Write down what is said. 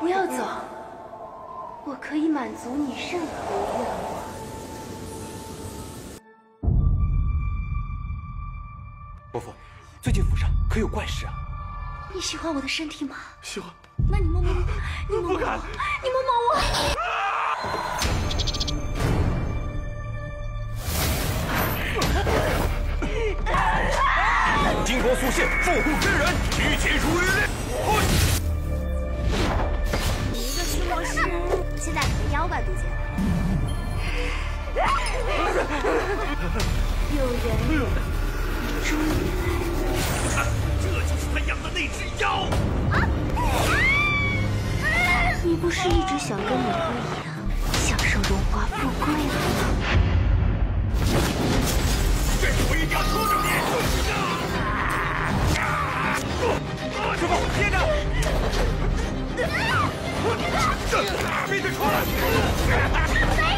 不要走，我可以满足你任何愿望。伯父，最近府上可有怪事啊？你喜欢我的身体吗？喜欢。那你摸摸我，你摸摸我，你摸摸我。金光素线，守护真人，一切如律令。现在可被妖怪渡劫了。有人终于来，这就是他养的那只妖。你不是一直想跟你哥一样，くるくる!